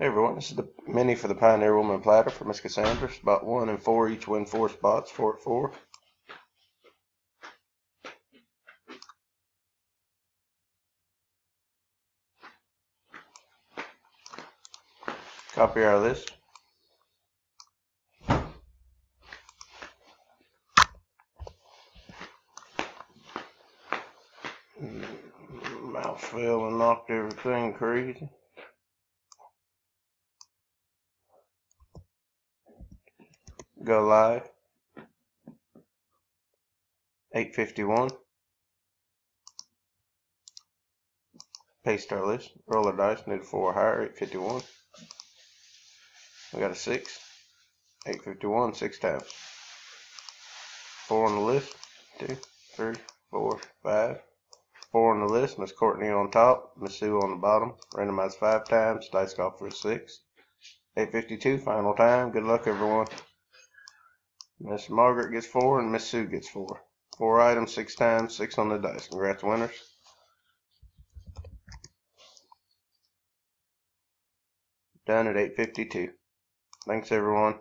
Hey everyone, this is the mini for the Pioneer Woman platter for Miss Cassandra. Spot one and four each win four spots, four at four. Copy our list. Mouse fell and knocked everything crazy. Go live. 851. Paste our list. Roll a dice. Need a four higher. 851. We got a six. 851. Six times. Four on the list. Two, three, four, five. Four on the list. Miss Courtney on top. Miss Sue on the bottom. Randomized five times. Dice golf for a six. 852. Final time. Good luck, everyone. Miss Margaret gets four and Miss Sue gets four. Four items, six times, six on the dice. Congrats, winners. Done at 8.52. Thanks, everyone.